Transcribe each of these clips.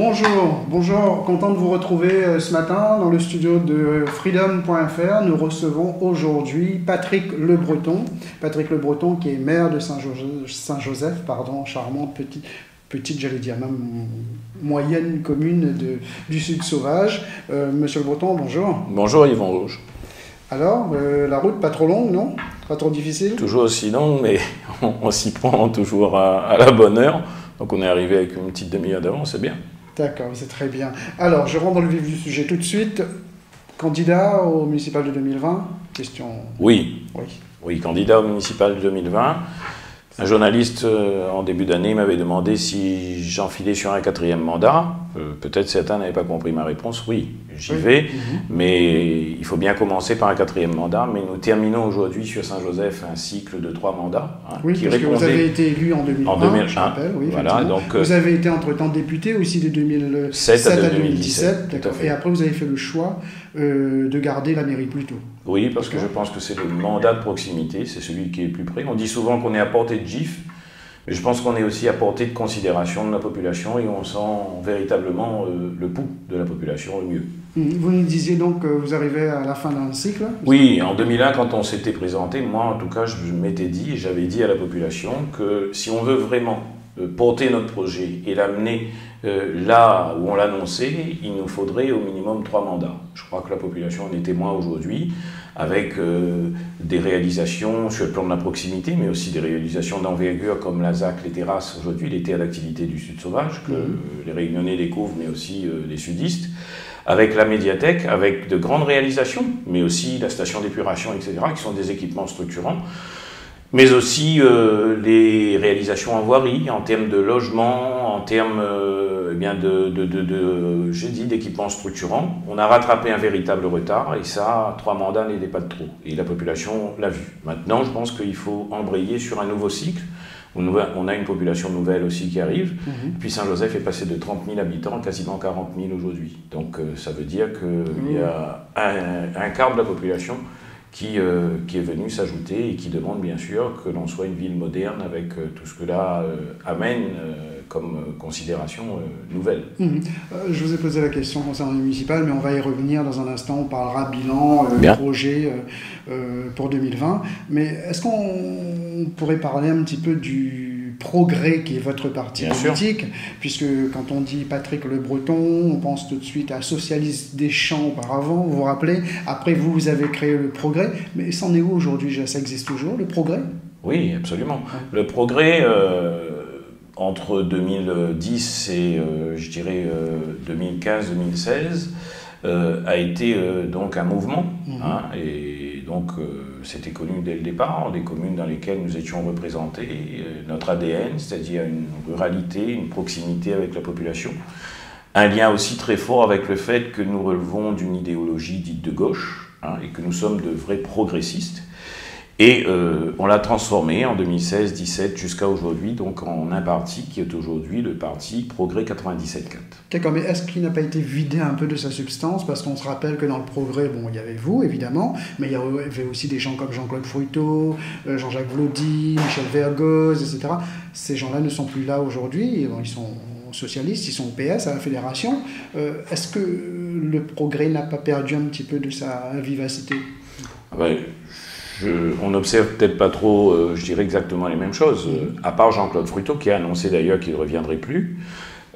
Bonjour, bonjour, content de vous retrouver euh, ce matin dans le studio de freedom.fr. Nous recevons aujourd'hui Patrick Le Breton. Patrick Le Breton qui est maire de Saint-Joseph, pardon, charmante petite, petite j'allais dire même moyenne commune de, du Sud Sauvage. Euh, Monsieur Le Breton, bonjour. Bonjour Yvon Rouge. Alors, euh, la route pas trop longue, non? Pas trop difficile? Toujours aussi longue, mais on, s'y prend toujours à, à la bonne heure. Donc on est arrivé avec une petite demi-heure d'avance, c'est bien. D'accord, c'est très bien. Alors, je rentre dans le vif du sujet tout de suite. Candidat au municipal de 2020 Question. Oui. Oui, oui candidat au municipal de 2020. Un journaliste, euh, en début d'année, m'avait demandé si j'enfilais sur un quatrième mandat. Euh, peut-être certains n'avaient pas compris ma réponse. Oui, j'y vais, mhm. mais il faut bien commencer par un quatrième mandat. Mais nous terminons aujourd'hui sur Saint-Joseph un cycle de trois mandats. Hein, oui, parce que vous avez été élu en 2001, en 2001 je rappelle. Oui, voilà, donc, euh, vous avez été entre-temps député aussi de 2007 à, 2017. et après, vous avez fait le choix de garder la mairie plus tôt. Oui, parce que je pense que c'est le mandat de proximité, c'est celui qui est le plus près. On dit souvent qu'on est à portée de GIF. Mais je pense qu'on est aussi à portée de considération de la population et on sent véritablement euh, le pouls de la population le mieux. Mmh. Vous nous disiez donc que vous arrivez à la fin d'un cycle Oui, en 2001, quand on s'était présenté, moi en tout cas, je m'étais dit, j'avais dit à la population que si on veut vraiment euh, porter notre projet et l'amener euh, là où on l'annonçait, il nous faudrait au minimum trois mandats. Je crois que la population en est témoin aujourd'hui, avec euh, des réalisations sur le plan de la proximité, mais aussi des réalisations d'envergure comme la ZAC, les terrasses aujourd'hui, les terres d'activité du Sud Sauvage, que mhm. les Réunionnais découvrent, mais aussi les Sudistes avec la médiathèque, avec de grandes réalisations, mais aussi la station d'épuration, etc., qui sont des équipements structurants mais aussi euh, les réalisations en voirie, en termes de logement, en termes euh, eh bien de, de, de, de j'ai dit, d'équipements structurants. On a rattrapé un véritable retard et ça, trois mandats n'étaient pas de trop. Et la population l'a vu. Maintenant, je pense qu'il faut embrayer sur un nouveau cycle. On a une population nouvelle aussi qui arrive. Mhm. Puis Saint-Joseph est passé de 30 000 habitants à quasiment 40 000 aujourd'hui. Donc euh, ça veut dire qu'il y a un, un quart de la population qui, euh, qui est venu s'ajouter et qui demande bien sûr que l'on soit une ville moderne avec euh, tout ce que là euh, amène comme considération nouvelle. Mhm. je vous ai posé la question concernant le municipal, mais on va y revenir dans un instant. On parlera bilan, projet pour 2020. Mais est-ce qu'on pourrait parler un petit peu du progrès qui est votre parti politique, puisque quand on dit Patrick Le Breton, on pense tout de suite à Socialiste des Champs auparavant, vous vous rappelez. Après vous, vous avez créé le progrès, mais c'en est où aujourd'hui Ça existe toujours, le progrès? Oui, absolument. Le progrès, euh, entre 2010 et, euh, je dirais, 2015-2016, euh, a été donc un mouvement, mmh. hein, et donc c'était connu dès le départ, des communes dans lesquelles nous étions représentés, euh, notre ADN, c'est-à-dire une ruralité, une proximité avec la population. Un lien aussi très fort avec le fait que nous relevons d'une idéologie dite de gauche hein, et que nous sommes de vrais progressistes. Et euh, on l'a transformé en 2016-17 jusqu'à aujourd'hui, donc en un parti qui est aujourd'hui le parti Progrès 97-4. D'accord, mais est-ce qu'il n'a pas été vidé un peu de sa substance? Parce qu'on se rappelle que dans le Progrès, bon, il y avait vous, évidemment, mais il y avait aussi des gens comme Jean-Claude Fruiteau, euh, Jean-Jacques Vlaudy, Michel Vergoz, etc. Ces gens-là ne sont plus là aujourd'hui, ils sont socialistes, ils sont au PS, à la fédération. Euh, est-ce que le Progrès n'a pas perdu un petit peu de sa vivacité? Ah ben, on n'observe peut-être pas trop, euh, je dirais exactement les mêmes choses, euh, à part Jean-Claude Fruteau, qui a annoncé d'ailleurs qu'il ne reviendrait plus.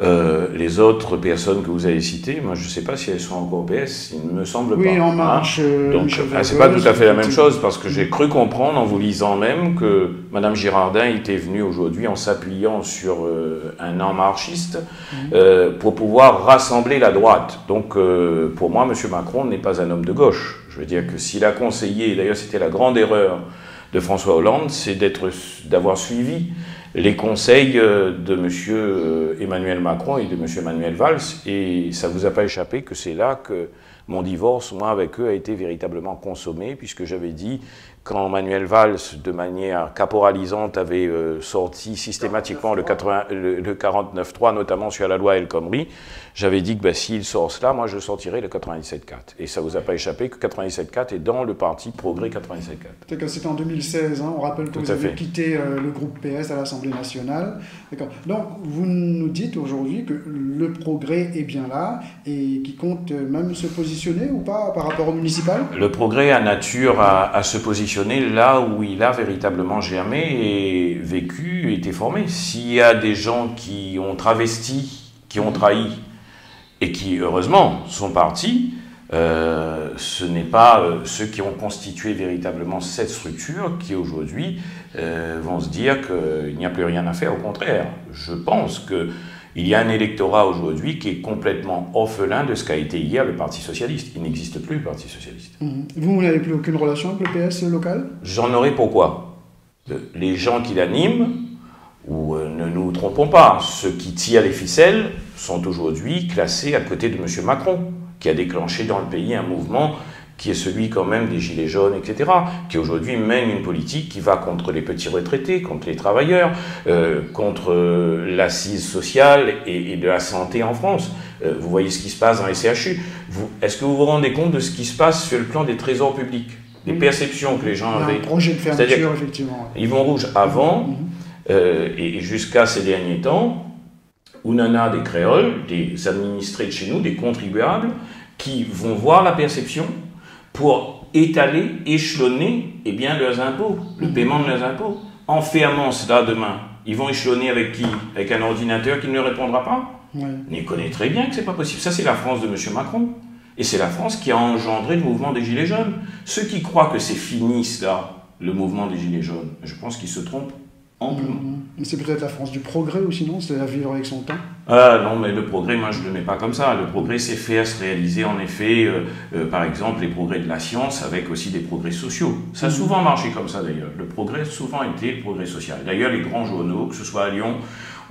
Euh, les autres personnes que vous avez citées, moi je ne sais pas si elles sont encore au PS, il ne me semble pas. Oui, en marche. Hein. Donc, ah, c'est pas tout à fait la même chose parce que j'ai cru comprendre en vous lisant même que Madame Girardin était venue aujourd'hui en s'appuyant sur un en-marchiste mhm. pour pouvoir rassembler la droite. Donc pour moi, Monsieur Macron n'est pas un homme de gauche. Je veux dire que s'il a conseillé, d'ailleurs c'était la grande erreur de François Hollande, c'est d'avoir suivi les conseils euh, de M. Euh, Emmanuel Macron et de M. Emmanuel Valls, et ça ne vous a pas échappé que c'est là que mon divorce, moi, avec eux, a été véritablement consommé, puisque j'avais dit quand Manuel Valls, de manière caporalisante, avait euh, sorti systématiquement le, 49.3, notamment sur la loi El Khomri, j'avais dit que ben, s'il sort cela, moi je sortirai le 97.4. Et ça ne vous a pas échappé que 97.4 est dans le parti Progrès 97.4. C'était en 2016, hein. on rappelle que vous avez quitté euh, le groupe PS à l'Assemblée nationale. Donc vous nous dites aujourd'hui que le Progrès est bien là et qui compte même se positionner ou pas par rapport au municipal? Le Progrès a nature à, se positionner là où il a véritablement germé et vécu, été formé. S'il y a des gens qui ont travesti, qui ont trahi, et qui, heureusement, sont partis, euh, ce n'est pas euh, ceux qui ont constitué véritablement cette structure qui aujourd'hui euh, vont se dire qu'il n'y a plus rien à faire. Au contraire, je pense qu'il y a un électorat aujourd'hui qui est complètement orphelin de ce qu'a été hier le Parti socialiste. Il n'existe plus le Parti socialiste. Mmh. Vous, vous n'avez plus aucune relation avec le PS local? J'en aurais pourquoi? Les gens qui l'animent, ou ne nous trompons pas, ceux qui tirent les ficelles sont aujourd'hui classés à côté de M. Macron, qui a déclenché dans le pays un mouvement qui est celui quand même des Gilets jaunes, etc., qui aujourd'hui mène une politique qui va contre les petits retraités, contre les travailleurs, euh, contre euh, l'assise sociale et, de la santé en France. Euh, vous voyez ce qui se passe dans les CHU. Est-ce que vous vous rendez compte de ce qui se passe sur le plan des trésors publics Des perceptions que les gens avaient. Un projet de fermeture, effectivement. Yvon Rouge, avant, mhm. et jusqu'à ces derniers temps, où on a des créoles, des administrés de chez nous, des contribuables, qui vont voir la perception pour étaler, échelonner eh bien, leurs impôts, le paiement de leurs impôts. En fermant cela demain, ils vont échelonner avec qui? Avec un ordinateur qui ne répondra pas? Ouais. On connaît très bien que ce n'est pas possible. Ça, c'est la France de M. Macron. Et c'est la France qui a engendré le mouvement des Gilets jaunes. Ceux qui croient que c'est fini, cela, le mouvement des Gilets jaunes, je pense qu'ils se trompent Mm-hmm. C'est peut-être la France du progrès aussi, non? C'est à vivre avec son temps ah, Non, mais le progrès, moi, je ne le mets pas comme ça. Le progrès, c'est faire se réaliser, en effet, euh, euh, par exemple, les progrès de la science avec aussi des progrès sociaux. Ça a mm-hmm. souvent marché comme ça, d'ailleurs. Le progrès a souvent été le progrès social. D'ailleurs, les grands journaux, que ce soit à Lyon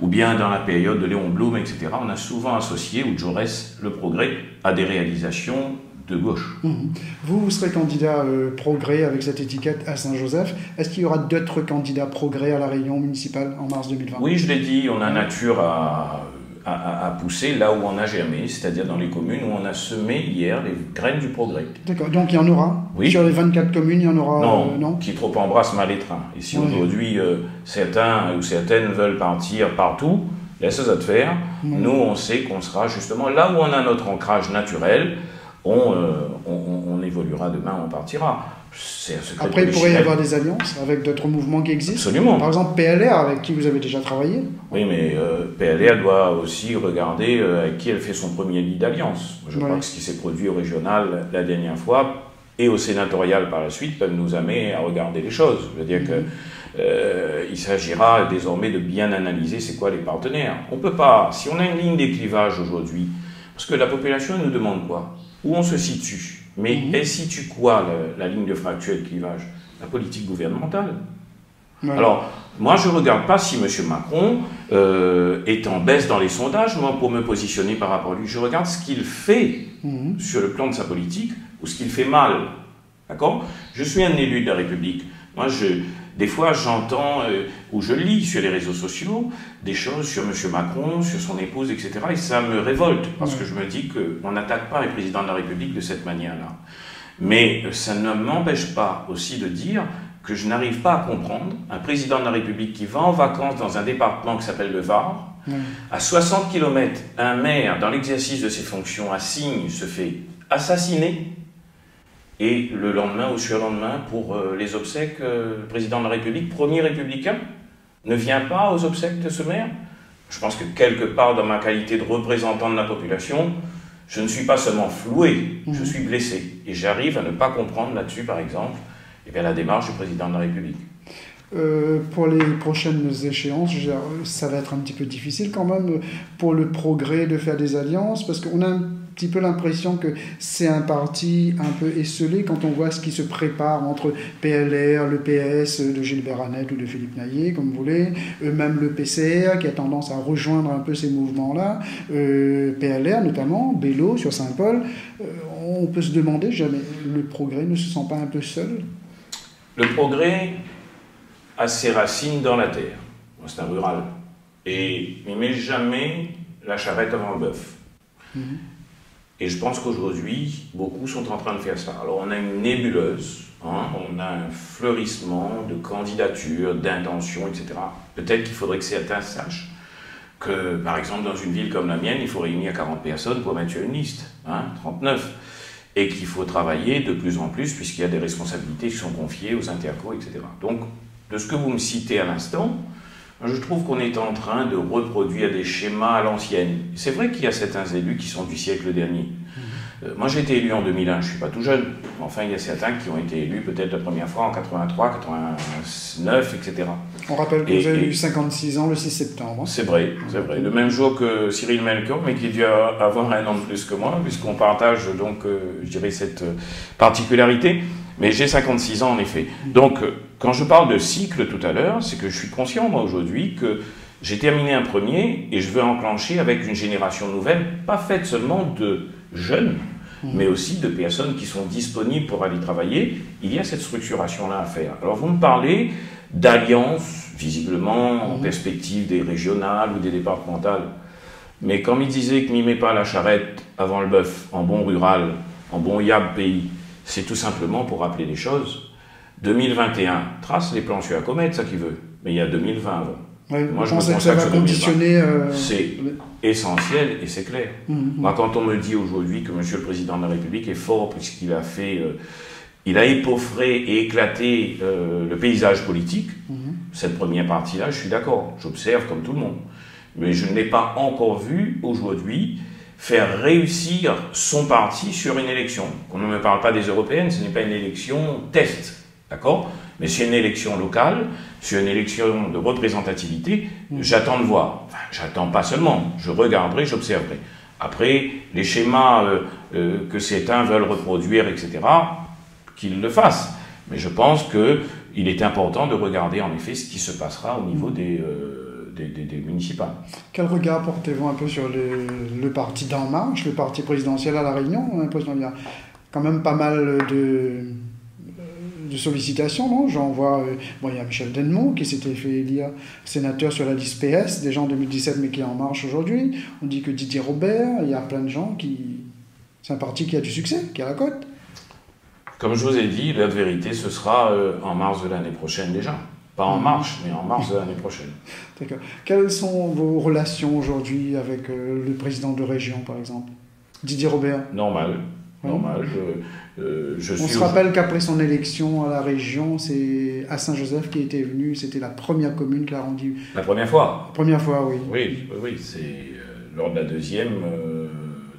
ou bien dans la période de Léon Blum, etc., on a souvent associé, ou Jaurès, le progrès à des réalisations de gauche. Mhm. Vous, vous serez candidat euh, progrès avec cette étiquette à Saint-Joseph. Est-ce qu'il y aura d'autres candidats progrès à la réunion municipale en mars 2020 Oui, je l'ai dit, on a nature à, à, pousser là où on a germé, c'est-à-dire dans les communes où on a semé hier les graines du progrès. D'accord, donc il y en aura? Oui. Sur les 24 communes, il y en aura Non, euh, non? qui trop embrasse mal les trains. Et si aujourd'hui euh, certains ou certaines veulent partir partout, laisse ça de faire. Nous, on sait qu'on sera justement là où on a notre ancrage naturel euh, on, on, évoluera demain, on partira. Après, il pourrait y avoir des alliances avec d'autres mouvements qui existent. Absolument. Par exemple, PLR, avec qui vous avez déjà travaillé. Oui, mais euh, PLR doit aussi regarder euh, avec qui elle fait son premier lit d'alliance. Je crois que ce qui s'est produit au régional la dernière fois et au sénatorial par la suite peuvent nous amener à regarder les choses. Je veux dire que mhm. il s'agira désormais de bien analyser c'est quoi les partenaires. On peut pas, si on a une ligne d'éclivage aujourd'hui, parce que la population nous demande quoi? Où on se situe. Mais mhm. elle situe quoi la, ligne de fracture et de clivage? La politique gouvernementale. Alors, moi, je ne regarde pas si M. Macron euh, est en baisse dans les sondages, moi, pour me positionner par rapport à lui. Je regarde ce qu'il fait mhm. sur le plan de sa politique ou ce qu'il fait mal. D'accord? Je suis un élu de la République. Moi, je, des fois, j'entends euh, ou je lis sur les réseaux sociaux des choses sur M. Macron, sur son épouse, etc. Et ça me révolte parce que je me dis qu'on n'attaque pas les présidents de la République de cette manière-là. Mais euh, ça ne m'empêche pas aussi de dire que je n'arrive pas à comprendre un président de la République qui va en vacances dans un département qui s'appelle le Var, à 60 km, un maire, dans l'exercice de ses fonctions à Signe, se fait assassiner et le lendemain ou surlendemain, pour euh, les obsèques, euh, le président de la République, premier républicain, ne vient pas aux obsèques de ce maire. Je pense que quelque part, dans ma qualité de représentant de la population, je ne suis pas seulement floué, je mhm. suis blessé. Et j'arrive à ne pas comprendre là-dessus, par exemple, eh bien, la démarche du président de la République. Euh, pour les prochaines échéances, ça va être un petit peu difficile quand même pour le progrès de faire des alliances, parce qu'on a petit peu l'impression que c'est un parti un peu esselé quand on voit ce qui se prépare entre PLR, le PS de Gilbert Annette ou de Philippe Naillet, comme vous voulez, même le PCR qui a tendance à rejoindre un peu ces mouvements-là, euh, PLR notamment, Bello sur Saint-Paul. Euh, on peut se demander, jamais le progrès ne se sent pas un peu seul? Le progrès a ses racines dans la terre. C'est un rural. Et il ne met jamais la charrette avant le bœuf. Mhm. Et je pense qu'aujourd'hui, beaucoup sont en train de faire ça. Alors on a une nébuleuse, hein, on a un fleurissement de candidatures, d'intentions, etc. Peut-être qu'il faudrait que certains sachent que, par exemple, dans une ville comme la mienne, il faut réunir 40 personnes pour mettre une liste, hein, 39, et qu'il faut travailler de plus en plus puisqu'il y a des responsabilités qui sont confiées aux intercos, etc. Donc, de ce que vous me citez à l'instant, je trouve qu'on est en train de reproduire des schémas à l'ancienne. C'est vrai qu'il y a certains élus qui sont du siècle dernier. Euh, moi, j'ai été élu en 2001, je ne suis pas tout jeune. Enfin, il y a certains qui ont été élus peut-être la première fois en 83, 89, etc. On rappelle que vous avez eu 56 ans le 6 septembre. C'est vrai, c'est vrai. Le même jour que Cyril Melchior, mais qui a dû avoir un an de plus que moi, puisqu'on partage donc, euh, je dirais, cette euh, particularité. Mais j'ai 56 ans en effet. Donc, quand je parle de cycle tout à l'heure, c'est que je suis conscient, moi, aujourd'hui, que j'ai terminé un premier et je veux enclencher avec une génération nouvelle, pas faite seulement de jeunes, mmh. mais aussi de personnes qui sont disponibles pour aller travailler. Il y a cette structuration-là à faire. Alors, vous me parlez d'alliances, visiblement, en mmh. perspective des régionales ou des départementales. Mais quand il disait que n'y met pas la charrette avant le bœuf, en bon rural, en bon yab pays, c'est tout simplement pour rappeler les choses. 2021, trace les plans sur la comète, ça qui veut. Mais il y a 2020 avant. Moi, je pense que ça va conditionner. Euh, c'est essentiel et c'est clair. Mmh, mmh. Moi, quand on me dit aujourd'hui que M. le Président de la République est fort puisqu'il a fait. Euh, il a épaufré et éclaté euh, le paysage politique, mmh. cette première partie-là, je suis d'accord. J'observe comme tout le monde. Mais je n'ai pas encore vu aujourd'hui faire réussir son parti sur une élection. On ne me parle pas des européennes, ce n'est pas une élection test, d'accord? Mais c'est une élection locale, c'est une élection de représentativité, mm. j'attends de voir. Enfin, j'attends pas seulement, je regarderai, j'observerai. Après, les schémas euh, euh, que certains veulent reproduire, etc., qu'ils le fassent. Mais je pense qu'il est important de regarder en effet ce qui se passera au niveau mm. des... Euh, des, municipales. Quel regard portez-vous un peu sur le, parti d'En Marche, le parti présidentiel à La Réunion Il y a quand même pas mal de, de sollicitations, non? J'en vois, euh, bon, il y a Michel Denmont qui s'était fait élire sénateur sur la liste PS, déjà en 2017, mais qui est En Marche aujourd'hui. On dit que Didier Robert, il y a plein de gens qui... C'est un parti qui a du succès, qui a la cote. Comme je vous ai dit, la vérité, ce sera euh, en mars de l'année prochaine déjà. Pas en marche, mais en mars de l'année prochaine. D'accord. Quelles sont vos relations aujourd'hui avec euh, le président de région, par exemple? Didier Robert? Normal. Normal. Euh, je, On se rappelle qu'après son élection à la région, c'est à Saint-Joseph qui était venu. C'était la première commune qui l'a rendu. La première fois? La première fois, oui. Oui, oui, c'est euh, lors de la deuxième,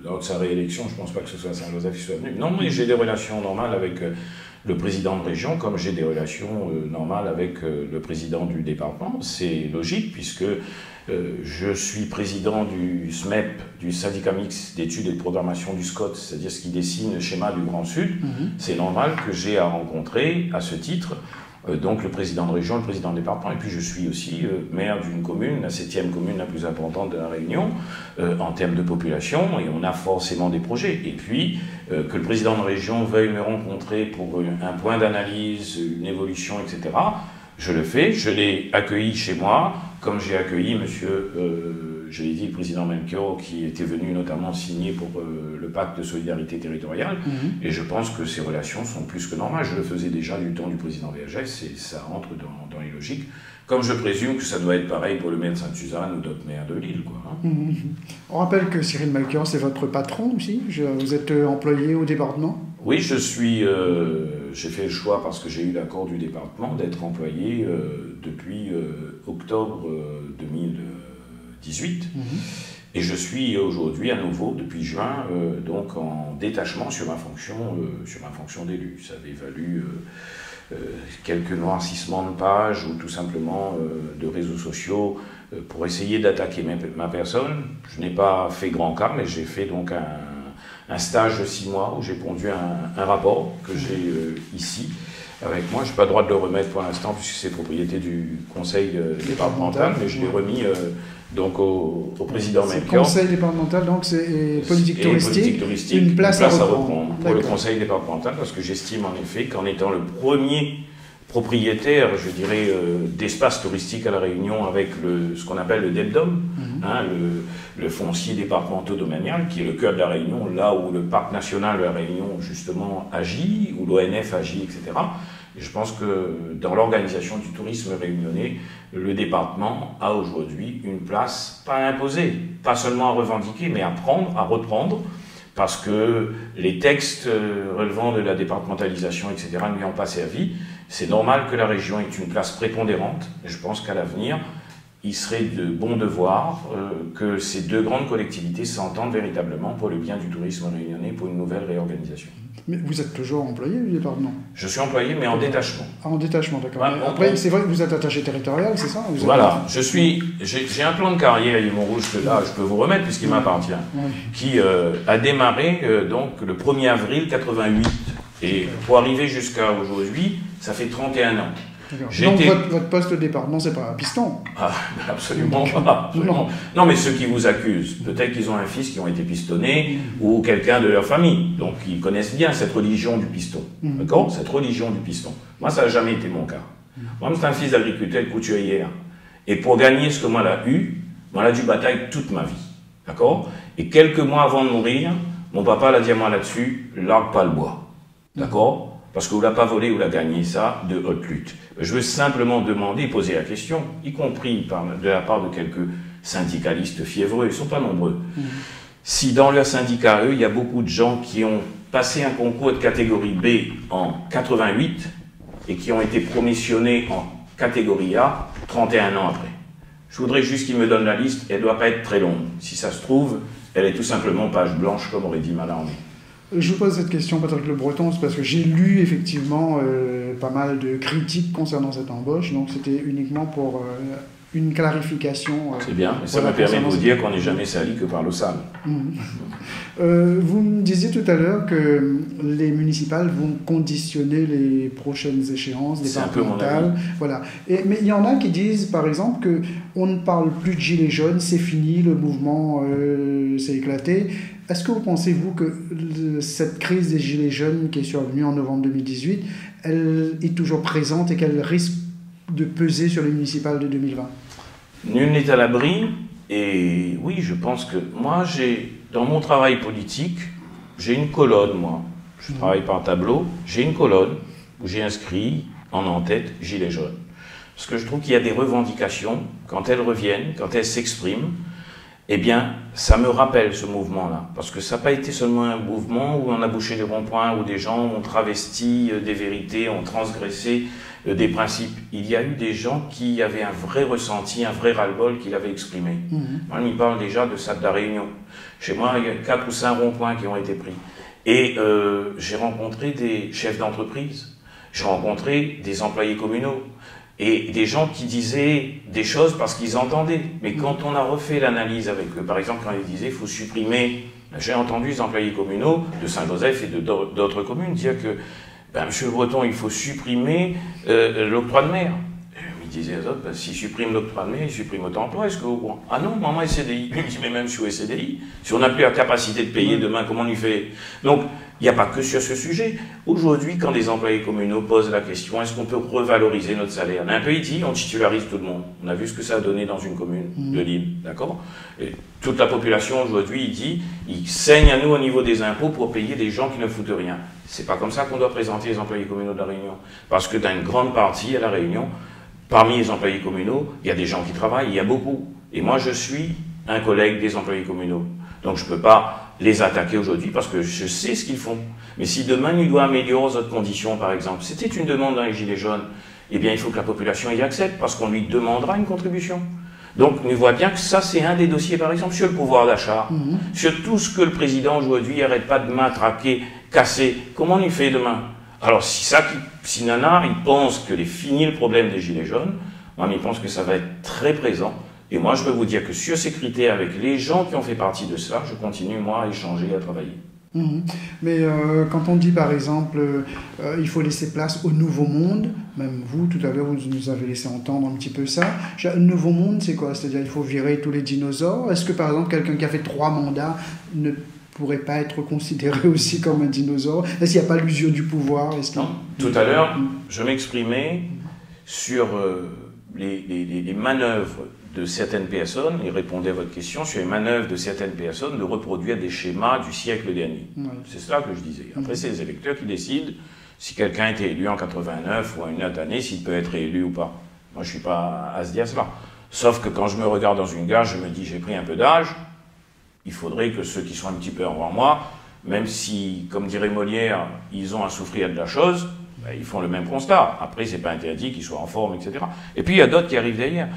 lors de sa réélection, je ne pense pas que ce soit Saint-Joseph qui soit venu. Non, mais j'ai des relations normales avec le président de région, comme j'ai des relations euh, normales avec euh, le président du département. C'est logique puisque euh, je suis président du SMEP, du syndicat mixte d'études et de programmation du SCOT, c'est-à-dire ce qui dessine le schéma du Grand Sud. Mhm. C'est normal que j'ai à rencontrer, à ce titre, donc le président de région, le président de département, et puis je suis aussi euh, maire d'une commune, la septième commune la plus importante de la Réunion, euh, en termes de population, et on a forcément des projets. Et puis, que le président de région veuille me rencontrer pour un point d'analyse, une évolution, etc., je le fais, je l'ai accueilli chez moi, comme j'ai accueilli monsieur je l'ai dit, le président Melchior, qui était venu notamment signer pour euh, le pacte de solidarité territoriale. Mhm. Et je pense que ces relations sont plus que normales. Je le faisais déjà du temps du président VHS et ça entre dans, les logiques. Comme je présume que ça doit être pareil pour le maire de Sainte-Suzanne ou d'autres maires de l'île. Hein. Mhm. On rappelle que Cyril Melchior, c'est votre patron aussi. vous êtes euh, employé au département? Oui, je suis. Euh, j'ai fait le choix parce que j'ai eu l'accord du département d'être employé depuis octobre 2000. 18. Mhm. Et je suis aujourd'hui à nouveau, depuis juin, euh, donc en détachement sur ma fonction, euh, sur ma fonction d'élu. Ça avait valu euh, quelques noircissements de pages ou tout simplement de réseaux sociaux pour essayer d'attaquer ma, personne. Je n'ai pas fait grand cas, mais j'ai fait donc un, stage de six mois où j'ai pondu un, un rapport que j'ai ici avec moi. Je n'ai pas le droit de le remettre pour l'instant puisque c'est propriété du conseil départemental, mais je l'ai remis donc au, président Melchior. Le conseil départemental, donc c'est politique touristique, une place, à, reprendre. pour le conseil départemental, parce que j'estime en effet qu'en étant le premier propriétaire, je dirais, d'espaces touristiques à La Réunion avec le, ce qu'on appelle le DEBDOM, mhm. hein, le, le, foncier départemental domanial, qui est le cœur de La Réunion, là où le parc national de La Réunion, justement, agit, où l'ONF agit, etc. Je pense que dans l'organisation du tourisme réunionnais, le département a aujourd'hui une place, pas imposée, pas seulement à revendiquer, mais à prendre, à reprendre, parce que les textes euh, relevant de la départementalisation, etc., ne lui ont pas servi. C'est normal que la région ait une place prépondérante. Je pense qu'à l'avenir, il serait de bon devoir euh, que ces deux grandes collectivités s'entendent véritablement pour le bien du tourisme réunionnais, pour une nouvelle réorganisation. Mais vous êtes toujours employé du département Je suis employé, mais en détachement. Ah, en détachement, d'accord. après, c'est vrai que vous êtes attaché territorial, c'est ça Voilà, je suis, j'ai un plan de carrière à Yvon Rouge que là, je peux vous remettre puisqu'il m'appartient, qui euh, a démarré euh, donc le 1er avril 88. Et pour arriver jusqu'à aujourd'hui, ça fait 31 ans. Donc votre, poste de département, c'est pas un piston ah, Absolument pas. Non. non, mais ceux qui vous accusent, peut-être qu'ils ont un fils qui ont été pistonnés mm. ou quelqu'un de leur famille. Donc ils connaissent bien cette religion du piston. Mm. D'accord? Cette religion du piston. Moi, ça n'a jamais été mon cas. Mm. Moi, c'est un fils d'agriculteur couturier. Et pour gagner ce que moi j'ai eu, moi, j'ai dû batailler toute ma vie. D'accord? Et quelques mois avant de mourir, mon papa l'a dit à moi là-dessus, largue pas le bois. D'accord? Parce que vous l'a pas volé ou l'a gagné, ça, de haute lutte. Je veux simplement demander, poser la question, y compris de la part de quelques syndicalistes fiévreux, ils ne sont pas nombreux. Mmh. Si dans leur syndicat, eux, il y a beaucoup de gens qui ont passé un concours de catégorie B en 88 et qui ont été promotionnés en catégorie A 31 ans après. Je voudrais juste qu'ils me donnent la liste, elle ne doit pas être très longue. Si ça se trouve, elle est tout simplement page blanche, comme aurait dit Malarmé. Je vous pose cette question, Patrick Le Breton, parce que j'ai lu effectivement euh, pas mal de critiques concernant cette embauche, donc c'était uniquement pour euh, une clarification. Euh, C'est bien, mais ça me permet de vous dire qu'on n'est jamais sali que par le sale. Mhm. vous me disiez tout à l'heure que les municipales vont conditionner les prochaines échéances départementales. Voilà. Et, mais il y en a qui disent, par exemple, que on ne parle plus de gilets jaunes, c'est fini, le mouvement s'est éclaté. Est-ce que vous pensez, vous, que cette crise des Gilets jaunes qui est survenue en novembre 2018, elle est toujours présente et qu'elle risque de peser sur les municipales de 2020 Nul n'est à l'abri. Et oui, je pense que moi, j'ai dans mon travail politique, j'ai une colonne, moi. Je mmh. travaille par tableau. J'ai une colonne où j'ai inscrit en en-tête Gilets jaunes. Parce que je trouve qu'il y a des revendications, quand elles reviennent, quand elles s'expriment, eh bien, ça me rappelle ce mouvement-là. Parce que ça n'a pas été seulement un mouvement où on a bouché des ronds-points, où des gens ont travesti euh, des vérités, ont transgressé euh, des principes. Il y a eu des gens qui avaient un vrai ressenti, un vrai ras-le-bol qu'ils avaient exprimé. Mhm. On y parle déjà de ça de la Réunion. Chez moi, il y a quatre ou cinq ronds-points qui ont été pris. Et euh, j'ai rencontré des chefs d'entreprise, j'ai rencontré des employés communaux, et des gens qui disaient des choses parce qu'ils entendaient. Mais quand on a refait l'analyse avec eux, par exemple, quand ils disaient qu'il faut supprimer, j'ai entendu les employés communaux de Saint-Joseph et d'autres communes dire que, ben, Monsieur Breton, il faut supprimer euh, l'octroi de mer. Il disait aux autres, ben, s'ils suppriment l'octroi de mer, ils suppriment autant d'emplois, est-ce que vous Ah non, maman est CDI. Il me dit, mais même si vous SCDI, si on n'a plus la capacité de payer demain, comment on y fait? Donc, il n'y a pas que sur ce sujet. Aujourd'hui, quand les employés communaux posent la question, est-ce qu'on peut revaloriser notre salaire? Un pays dit, on titularise tout le monde. On a vu ce que ça a donné dans une commune de mmh. Lille, d'accord? Toute la population aujourd'hui, il dit, il saigne à nous au niveau des impôts pour payer des gens qui ne foutent rien. C'est pas comme ça qu'on doit présenter les employés communaux de la Réunion. Parce que dans une grande partie à la Réunion, parmi les employés communaux, il y a des gens qui travaillent, il y a beaucoup. Et moi, je suis un collègue des employés communaux. Donc je ne peux pas les attaquer aujourd'hui parce que je sais ce qu'ils font. Mais si demain il doit améliorer autres conditions, par exemple, c'était une demande dans les Gilets jaunes, eh bien il faut que la population y accepte parce qu'on lui demandera une contribution. Donc on voit bien que ça c'est un des dossiers, par exemple, sur le pouvoir d'achat, mhm. sur tout ce que le président aujourd'hui n'arrête pas de matraquer, casser. Comment on y fait demain? Alors si ça, si Nana, il pense que est fini le problème des Gilets jaunes, moi il pense que ça va être très présent et moi, je peux vous dire que sur ces critères, avec les gens qui ont fait partie de cela, je continue, moi, à échanger, à travailler. Mhm. Mais euh, quand on dit par exemple euh, il faut laisser place au nouveau monde, même vous tout à l'heure vous nous avez laissé entendre un petit peu ça. Le nouveau monde c'est quoi? C'est-à-dire il faut virer tous les dinosaures? Est-ce que par exemple quelqu'un qui a fait trois mandats ne pourrait pas être considéré aussi comme un dinosaure? Est-ce qu'il n'y a pas l'usure du pouvoir? Non. Tout à l'heure, je m'exprimais sur les, les, manœuvres de certaines personnes, il répondait à votre question, sur les manœuvres de certaines personnes de reproduire des schémas du siècle dernier. C'est cela que je disais. Après, c'est les électeurs qui décident si quelqu'un était élu en 89 ou à une autre année, s'il peut être élu ou pas. Moi, je ne suis pas à se dire cela. Sauf que quand je me regarde dans une gare, je me dis, j'ai pris un peu d'âge, il faudrait que ceux qui sont un petit peu avant moi, même si, comme dirait Molière, ils ont à souffrir de la chose, ben, ils font le même constat. Après, c'est pas interdit qu'ils soient en forme, etc. Et puis, il y a d'autres qui arrivent derrière.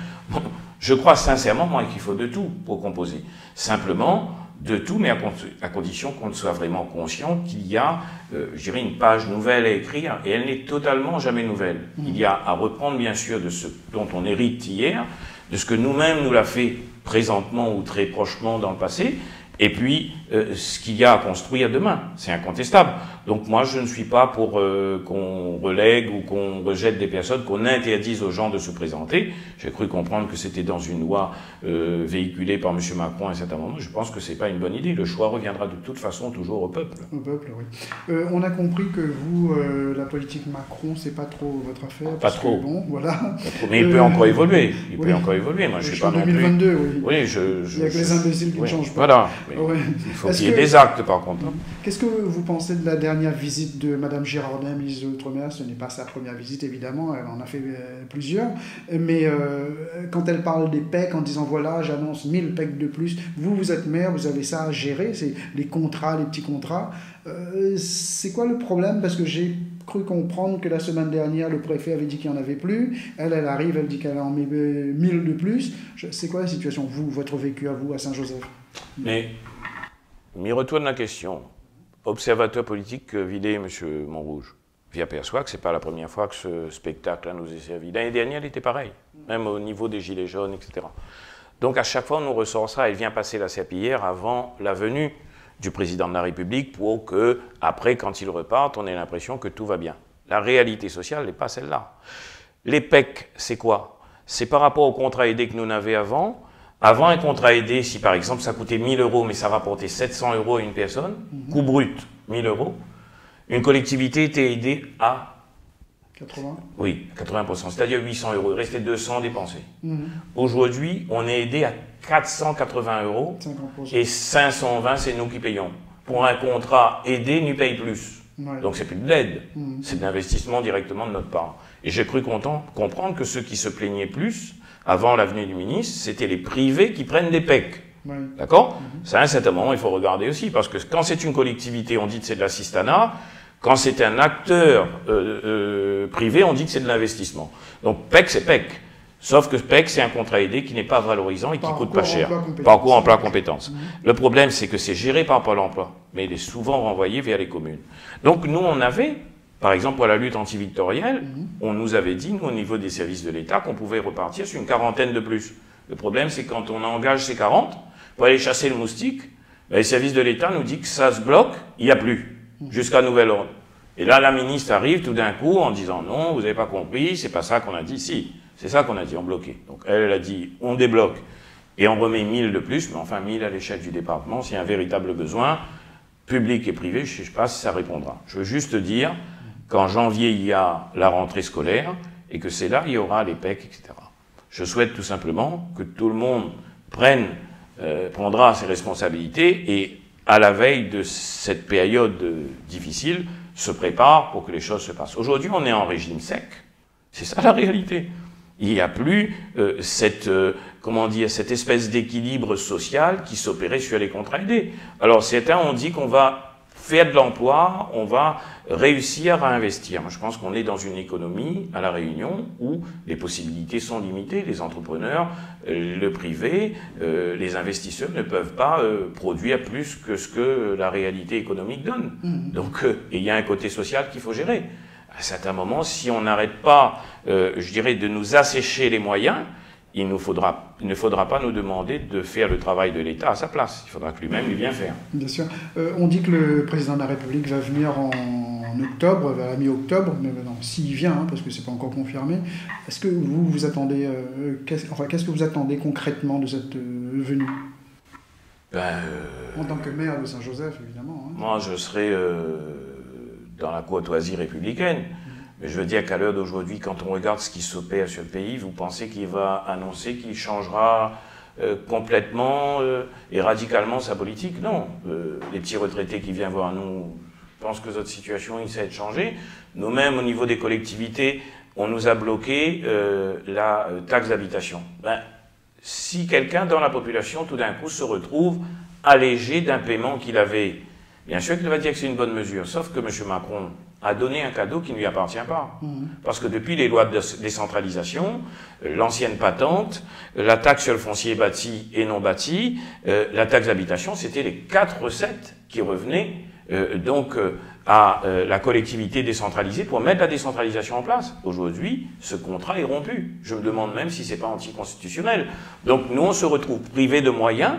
je crois sincèrement, moi, qu'il faut de tout pour composer. Simplement, de tout, mais à, condition qu'on soit vraiment conscient qu'il y a, euh, je dirais, une page nouvelle à écrire, et elle n'est totalement jamais nouvelle. Mmh. Il y a à reprendre, bien sûr, de ce dont on hérite hier, de ce que nous-mêmes nous l'a fait présentement ou très prochement dans le passé, et puis euh, ce qu'il y a à construire demain, c'est incontestable. Donc moi, je ne suis pas pour euh, qu'on relègue ou qu'on rejette des personnes, qu'on interdise aux gens de se présenter. J'ai cru comprendre que c'était dans une loi euh, véhiculée par M. Macron à un certain moment. Je pense que c'est pas une bonne idée. Le choix reviendra de toute façon toujours au peuple. Au peuple, oui. on a compris que vous, la politique Macron, c'est pas trop votre affaire. Pas trop. bon, voilà. Mais il peut encore évoluer. Il peut encore évoluer. Moi, je suis pas en 2022, oui. Oui, je, il n'y a que les imbéciles qui ne changent pas. Voilà. Il faut qu'il y ait des actes, par contre. Hein. Qu'est-ce que vous pensez de la dernière visite de Mme Girardin, ministre de l'Outre-mer? Ce n'est pas sa première visite, évidemment, elle en a fait euh, plusieurs. Mais euh, quand elle parle des PEC en disant voilà, j'annonce 1000 PEC de plus, vous, vous êtes maire, vous avez ça à gérer, c'est les contrats, les petits contrats. Euh, c'est quoi le problème? Parce que j'ai cru comprendre que la semaine dernière, le préfet avait dit qu'il n'y en avait plus. Elle, elle arrive, elle dit qu'elle en met 1000 de plus. C'est quoi la situation, vous, votre vécu à vous, à Saint-Joseph? Mais m'y retourne la question. Observateur politique vidé, M. Montrouge. J'y aperçois que ce n'est pas la première fois que ce spectacle nous est servi. L'année dernière, il était pareil, même au niveau des Gilets jaunes, etc. Donc à chaque fois, on nous ressort ça. Elle vient passer la serpillière avant la venue du président de la République pour que, après, quand il reparte, on ait l'impression que tout va bien. La réalité sociale n'est pas celle-là. Les PEC, c'est quoi? C'est par rapport au contrat aidé que nous avions avant, avant un contrat aidé, si par exemple ça coûtait 1000 euros, mais ça rapportait 700 euros à une personne, mhm. coût brut 1000 euros, une collectivité était aidée à 80 Oui, 80%, c'est-à-dire 800 euros. Il restait 200 dépensés. Mhm. Aujourd'hui, on est aidé à 480 euros et 520, c'est nous qui payons. Pour un contrat aidé, nous paye plus. Donc c'est plus de l'aide, mhm. c'est de l'investissement directement de notre part. Et j'ai cru comprendre que ceux qui se plaignaient plus, avant l'avenue du ministre, c'était les privés qui prennent des PEC. D'accord C'est mhm. un certain moment, il faut regarder aussi, parce que quand c'est une collectivité, on dit que c'est de l'assistanat. Quand c'est un acteur euh, euh, privé, on dit que c'est de l'investissement. Donc PEC, c'est PEC. Sauf que PEC, c'est un contrat aidé qui n'est pas valorisant et qui coûte pas cher. Parcours en plein compétence. Mhm. Le problème, c'est que c'est géré par Pôle emploi, mais il est souvent renvoyé vers les communes. Donc nous, on avait par exemple, pour la lutte antivictorielle, mhm. on nous avait dit, nous, au niveau des services de l'État, qu'on pouvait repartir sur une quarantaine de plus. Le problème, c'est quand on engage ces 40, pour aller chasser le moustique, ben, les services de l'État nous disent que ça se bloque, il n'y a plus, mhm. jusqu'à nouvel ordre. Et là, la ministre arrive tout d'un coup en disant non, vous n'avez pas compris, c'est pas ça qu'on a dit. Si, c'est ça qu'on a dit, on bloquait. Donc elle, elle a dit on débloque et on remet 1000 de plus, mais enfin 1000 à l'échelle du département, s'il y a un véritable besoin, public et privé, je ne sais pas si ça répondra. Je veux juste dire qu'en janvier, il y a la rentrée scolaire et que c'est là il y aura les PEC, etc. Je souhaite tout simplement que tout le monde prenne, euh, prendra ses responsabilités et à la veille de cette période difficile, se prépare pour que les choses se passent. Aujourd'hui, on est en régime sec. C'est ça la réalité. Il n'y a plus euh, cette, euh, comment dire, cette espèce d'équilibre social qui s'opérait sur les contrats aidés. Alors certains ont dit qu'on va faire de l'emploi, on va réussir à investir. Moi, je pense qu'on est dans une économie à La Réunion où les possibilités sont limitées. Les entrepreneurs, euh, le privé, euh, les investisseurs ne peuvent pas euh, produire plus que ce que la réalité économique donne. Mmh. Donc, il y a un côté social qu'il faut gérer. À certains moments, si on n'arrête pas, je dirais, de nous assécher les moyens, il, nous faudra, il ne faudra pas nous demander de faire le travail de l'État à sa place. Il faudra que lui-même il vienne faire. Bien sûr. Euh, on dit que le président de la République va venir en, octobre, vers la mi-octobre, mais non, s'il vient, hein, parce que c'est pas encore confirmé, est-ce que vous vous attendez, euh, qu'est-ce, enfin, qu'est-ce que vous attendez concrètement de cette euh, venue? Ben, En tant que maire de Saint-Joseph, évidemment. Hein. Moi, je serai dans la courtoisie républicaine. Mais je veux dire qu'à l'heure d'aujourd'hui, quand on regarde ce qui s'opère sur le pays, vous pensez qu'il va annoncer qu'il changera euh, complètement et radicalement sa politique? Non. les petits retraités qui viennent voir nous pensent que notre situation, il s'est changée. Nous-mêmes, au niveau des collectivités, on nous a bloqué la taxe d'habitation. Ben, si quelqu'un dans la population, tout d'un coup, se retrouve allégé d'un paiement qu'il avait, bien sûr qu'il va dire que c'est une bonne mesure, sauf que M. Macron a donné un cadeau qui ne lui appartient pas. Mhm. Parce que depuis les lois de décentralisation, euh, l'ancienne patente, la taxe sur le foncier bâti et non bâti, euh, la taxe d'habitation, c'était les quatre recettes qui revenaient euh, donc à euh, la collectivité décentralisée pour mettre la décentralisation en place. Aujourd'hui, ce contrat est rompu. Je me demande même si c'est pas anticonstitutionnel. Donc nous, on se retrouve privés de moyens,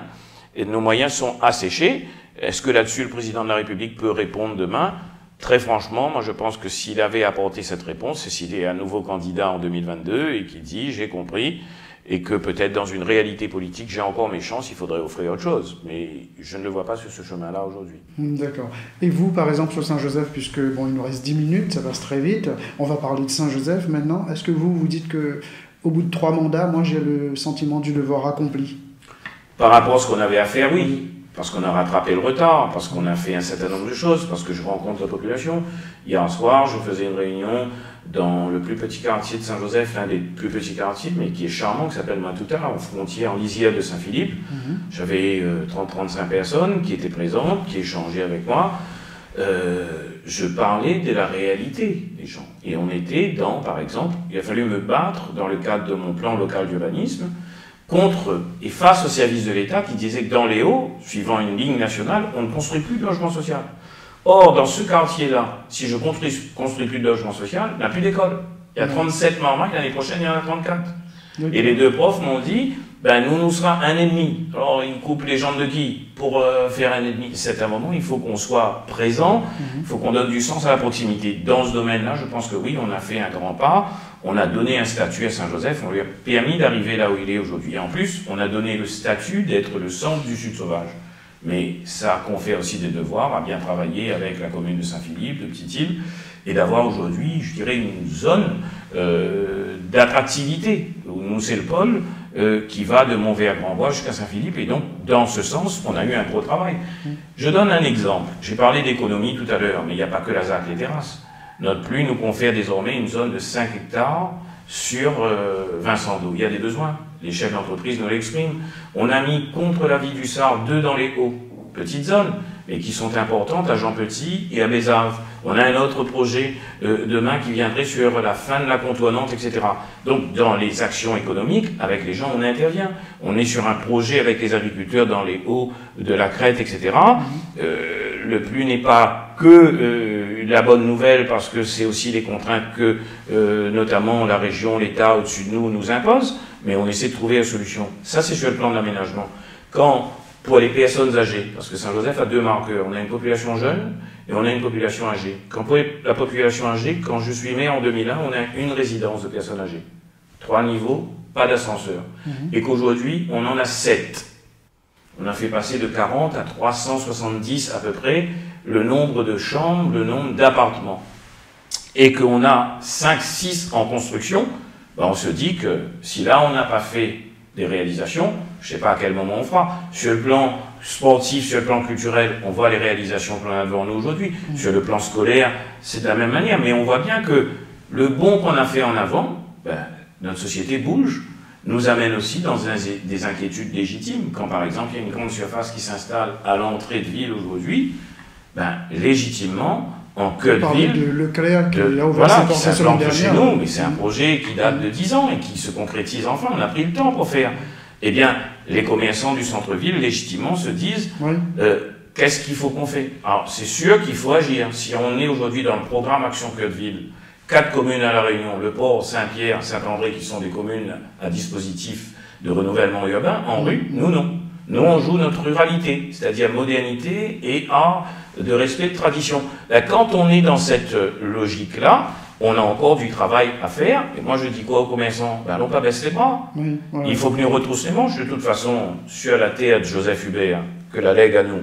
et nos moyens sont asséchés. Est-ce que là-dessus, le président de la République peut répondre demain? Très franchement, moi je pense que s'il avait apporté cette réponse, c'est s'il est un nouveau candidat en 2022 et qui dit j'ai compris, et que peut-être dans une réalité politique, j'ai encore mes chances, il faudrait offrir autre chose. Mais je ne le vois pas sur ce chemin-là aujourd'hui. Hmm, d'accord. Et vous, par exemple, sur Saint-Joseph, puisque bon, il nous reste 10 minutes, ça passe très vite, on va parler de Saint-Joseph maintenant. Est-ce que vous, vous dites que au bout de trois mandats, moi j'ai le sentiment du devoir accompli? Par rapport à ce qu'on avait à faire, oui. Parce qu'on a rattrapé le retard, parce qu'on a fait un certain nombre de choses, parce que je rencontre la population. Hier soir, je faisais une réunion dans le plus petit quartier de Saint-Joseph, l'un des plus petits quartiers, mais qui est charmant, qui s'appelle Matouta, en frontière, en lisière de Saint-Philippe. Mhm. J'avais 30-35 euh, personnes qui étaient présentes, qui échangeaient avec moi. Euh, je parlais de la réalité des gens. Et on était dans, par exemple, il a fallu me battre dans le cadre de mon plan local d'urbanisme contre et face au service de l'État qui disait que dans les Hauts, suivant une ligne nationale, on ne construit plus de logement social. Or, dans ce quartier-là, si je construis, construis plus de logement social, il n'y a plus d'école. Il y a 37 mamans, l'année prochaine, il y en a 34. Et les deux profs m'ont dit, ben nous, nous sera un ennemi. Alors, ils coupent les jambes de qui? Pour euh, faire un ennemi. C'est un moment, il faut qu'on soit présent, mhm. il faut qu'on donne du sens à la proximité. Dans ce domaine-là, je pense que oui, on a fait un grand pas. On a donné un statut à Saint-Joseph, on lui a permis d'arriver là où il est aujourd'hui. En plus, on a donné le statut d'être le centre du Sud sauvage mais ça confère aussi des devoirs à bien travailler avec la commune de Saint-Philippe, de Petite-Île, et d'avoir aujourd'hui, je dirais, une zone euh, d'attractivité. Nous, c'est le pôle euh, qui va de Montvert-Grandbois jusqu'à Saint-Philippe, et donc, dans ce sens, on a eu un gros travail. Je donne un exemple. J'ai parlé d'économie tout à l'heure, mais il n'y a pas que la ZAC, les terrasses. Notre pluie nous confère désormais une zone de 5 hectares sur euh, Vincent d'eau. Il y a des besoins les chefs d'entreprise nous l'expriment. On a mis contre la vie du Sar deux dans les hauts, petites zones, mais qui sont importantes à Jean Petit et à Bézave. On a un autre projet euh, demain qui viendrait sur la fin de la contournante, etc. Donc, dans les actions économiques, avec les gens, on intervient. On est sur un projet avec les agriculteurs dans les hauts de la crête, etc. Euh, le plus n'est pas que euh, la bonne nouvelle, parce que c'est aussi les contraintes que, notamment, la région, l'État au-dessus de nous nous impose mais on essaie de trouver une solution. Ça, c'est sur le plan de l'aménagement. Quand, pour les personnes âgées, parce que Saint-Joseph a deux marqueurs, on a une population jeune et on a une population âgée. Quand pour la population âgée, quand je suis maire en 2001, on a une résidence de personnes âgées. Trois niveaux, pas d'ascenseur. Mhm. Et qu'aujourd'hui, on en a sept. On a fait passer de 40 à 370 à peu près le nombre de chambres, le nombre d'appartements. Et qu'on a 5-6 en construction, ben, on se dit que si là on n'a pas fait des réalisations, je ne sais pas à quel moment on fera. Sur le plan sportif, sur le plan culturel, on voit les réalisations qu'on a devant nous aujourd'hui. Mm. Sur le plan scolaire, c'est de la même manière. Mais on voit bien que le bon qu'on a fait en avant, ben, notre société bouge, nous amène aussi dans des inquiétudes légitimes. Quand par exemple il y a une grande surface qui s'installe à l'entrée de ville aujourd'hui, ben, légitimement, en cœur de ville. de Leclerc qui a ouvert voilà, ses chez nous, mais c'est un projet qui date de 10 ans et qui se concrétise enfin. On a pris le temps pour faire. Eh bien, les commerçants du centre-ville, légitimement, se disent euh, qu'est-ce qu'il faut qu'on fait? Alors, c'est sûr qu'il faut agir. Si on est aujourd'hui dans le programme Action Cœur de Ville, quatre communes à La Réunion, Le Port, Saint-Pierre, Saint-André, qui sont des communes à dispositif de renouvellement urbain, en rue, nous non. Nous, on joue notre ruralité, c'est-à-dire modernité et art de respect de tradition. quand on est dans cette logique-là, on a encore du travail à faire. Et moi, je dis quoi aux commerçants? Ben, non pas baisse les bras. Il faut que nous retrousse les manches. De toute façon, sur la terre de Joseph Hubert, que la Ligue à nous,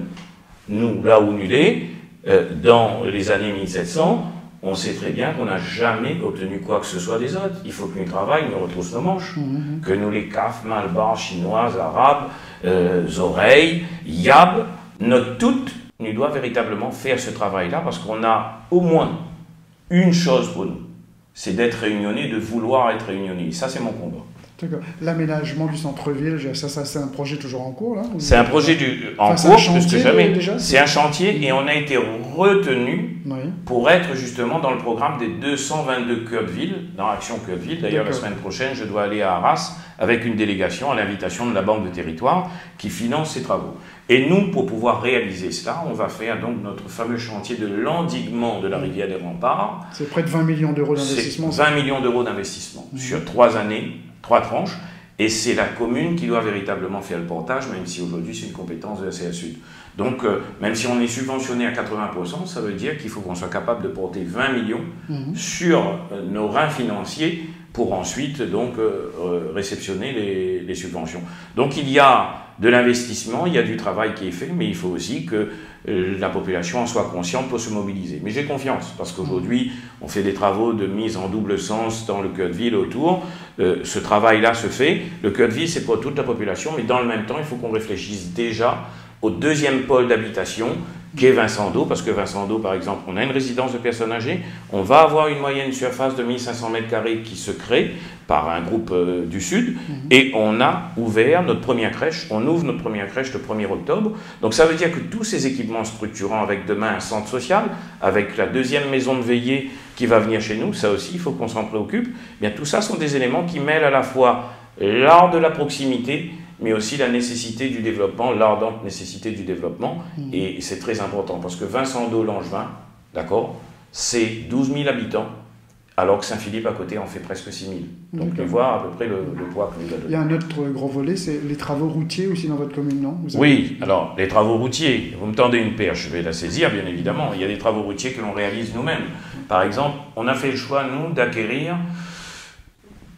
nous, là où nous est, euh, dans les années 1700, on sait très bien qu'on n'a jamais obtenu quoi que ce soit des autres. Il faut que nous travaillions, nous retroussent nos manches. Mhm. Que nous, les CAF, Malbar, Chinoises, Arabes, euh, Oreilles, Yab, notre toutes, nous doit véritablement faire ce travail-là parce qu'on a au moins une chose pour nous, c'est d'être réunionnés, de vouloir être réunionnés. Ça, c'est mon combat. L'aménagement du centre-ville, ça, ça c'est un projet toujours en cours là C'est un projet du, en cours plus que jamais. C'est un chantier et on a été retenu pour être justement dans le programme des 222 cœurs de ville, dans Action Cœur de ville. D'ailleurs, la semaine prochaine, je dois aller à Arras avec une délégation à l'invitation de la Banque de Territoire qui finance ces travaux. Et nous, pour pouvoir réaliser cela, on va faire donc notre fameux chantier de l'endiguement de la rivière des Remparts. C'est près de 20 millions d'euros d'investissement. 20 millions d'euros d'investissement mmh. sur trois années trois tranches, et c'est la commune qui doit véritablement faire le portage, même si aujourd'hui c'est une compétence de la CA Sud. Donc, euh, même si on est subventionné à 80%, ça veut dire qu'il faut qu'on soit capable de porter 20 millions mhm. sur euh, nos reins financiers pour ensuite donc euh, réceptionner les, les, subventions. Donc, il y a de l'investissement, il y a du travail qui est fait, mais il faut aussi que la population en soit consciente pour se mobiliser. Mais j'ai confiance, parce qu'aujourd'hui, on fait des travaux de mise en double sens dans le cœur de ville autour. Euh, ce travail-là se fait. Le cœur de ville, c'est pour toute la population, mais dans le même temps, il faut qu'on réfléchisse déjà au deuxième pôle d'habitation qu'est Vincent d'eau, parce que Vincent d'eau, par exemple, on a une résidence de personnes âgées, on va avoir une moyenne surface de 1500 mètres carrés qui se crée par un groupe euh, du Sud, mhm. et on a ouvert notre première crèche, on ouvre notre première crèche le 1er octobre, donc ça veut dire que tous ces équipements structurants, avec demain un centre social, avec la deuxième maison de veillée qui va venir chez nous, ça aussi, il faut qu'on s'en préoccupe, eh bien tout ça sont des éléments qui mêlent à la fois l'art de la proximité, mais aussi la nécessité du développement, l'ardente nécessité du développement. Et c'est très important parce que Vincent d'Eau, Langevin, d'accord, c'est 12 000 habitants, alors que Saint-Philippe à côté en fait presque 6 000. Donc on voir à peu près le, poids que nous a donné. Il y a un autre gros volet, c'est les travaux routiers aussi dans votre commune, non? Oui, alors les travaux routiers, vous me tendez une perche, je vais la saisir bien évidemment. Il y a des travaux routiers que l'on réalise nous-mêmes. Par exemple, on a fait le choix, nous, d'acquérir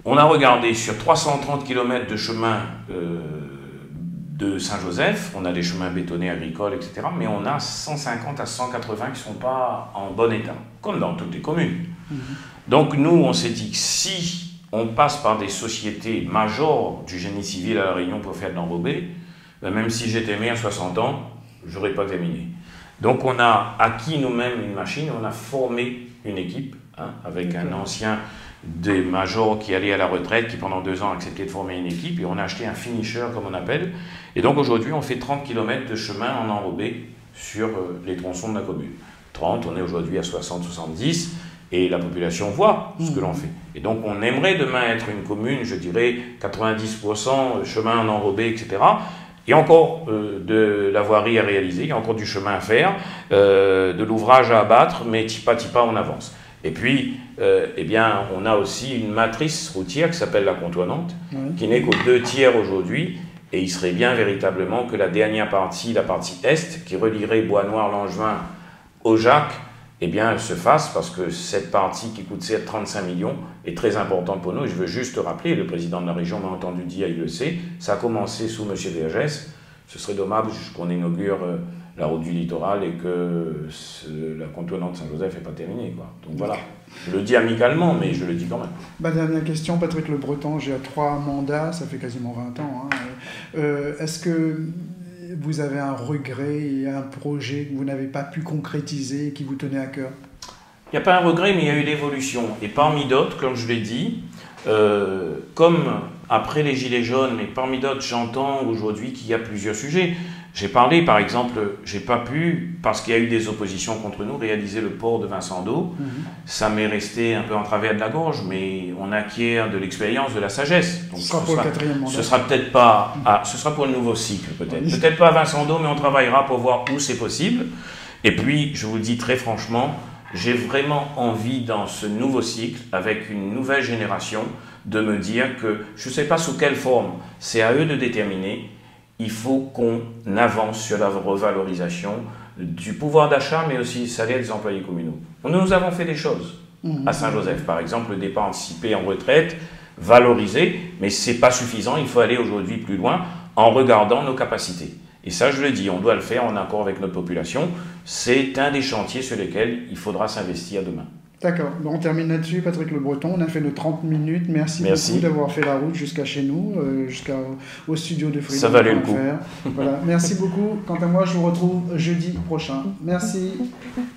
on a regardé sur 330 km de chemin euh, de Saint-Joseph, on a des chemins bétonnés agricoles, etc., mais on a 150 à 180 qui ne sont pas en bon état, comme dans toutes les communes. Mhm. Donc nous, on s'est dit que si on passe par des sociétés majeures du génie civil à La Réunion pour faire de l'enrobé, ben même si j'étais maire 60 ans, je n'aurais pas terminé. Donc on a acquis nous-mêmes une machine, on a formé une équipe hein, avec un ancien des majors qui allaient à la retraite, qui pendant deux ans acceptaient de former une équipe, et on a acheté un finisher, comme on appelle. Et donc aujourd'hui, on fait 30 km de chemin en enrobé sur euh, les tronçons de la commune. 30, on est aujourd'hui à 60-70, et la population voit ce que l'on fait. Et donc on aimerait demain être une commune, je dirais 90% chemin en enrobé, etc. Il y a encore euh, de la voirie à réaliser, il y a encore du chemin à faire, euh, de l'ouvrage à abattre, mais petit pas, on avance. Et puis, euh, eh bien, on a aussi une matrice routière qui s'appelle la contournante, qui n'est qu'aux deux tiers aujourd'hui. Et il serait bien véritablement que la dernière partie, la partie est, qui relierait Bois-Noir-Langevin au Jacques, eh bien, se fasse parce que cette partie qui coûte 35 millions est très importante pour nous. Et je veux juste rappeler, le président de la région m'a entendu dire, il le sait, ça a commencé sous M. Vergès. Ce serait dommage qu'on inaugure euh, la route du littoral et que la contournante Saint-Joseph n'est pas terminée. Quoi. Donc voilà, je le dis amicalement, mais je le dis quand même. Ma dernière question, Patrick Le Breton, j'ai trois mandats, ça fait quasiment 20 ans. Hein. Euh, est-ce que vous avez un regret et un projet que vous n'avez pas pu concrétiser et qui vous tenait à cœur? Il n'y a pas un regret, mais il y a eu l'évolution. Et parmi d'autres, comme je l'ai dit, euh, comme après les Gilets jaunes, mais parmi d'autres, j'entends aujourd'hui qu'il y a plusieurs sujets. J'ai parlé, par exemple, j'ai pas pu, parce qu'il y a eu des oppositions contre nous, réaliser le port de Vincent d'Eau. Mhm. Ça m'est resté un peu en travers de la gorge, mais on acquiert de l'expérience, de la sagesse. Donc, ce sera pour le quatrième mandat. Ce sera peut-être pas, ah, ce sera pour le nouveau cycle, peut-être. Peut-être pas Vincent d'Eau, mais on travaillera pour voir où c'est possible. Et puis, je vous le dis très franchement, j'ai vraiment envie dans ce nouveau cycle, avec une nouvelle génération, de me dire que je ne sais pas sous quelle forme, c'est à eux de déterminer, il faut qu'on avance sur la revalorisation du pouvoir d'achat, mais aussi du salaire des employés communaux. Nous avons fait des choses. À Saint-Joseph, par exemple, le départ anticipé en retraite, valorisé, mais ce n'est pas suffisant. Il faut aller aujourd'hui plus loin en regardant nos capacités. Et ça, je le dis, on doit le faire en accord avec notre population. C'est un des chantiers sur lesquels il faudra s'investir demain. D'accord. on termine là-dessus, Patrick Le Breton. On a fait nos 30 minutes. Merci, beaucoup d'avoir fait la route jusqu'à chez nous, euh, jusqu'au studio de Freedom. Ça valait le coup. voilà. Merci beaucoup. Quant à moi, je vous retrouve jeudi prochain. Merci.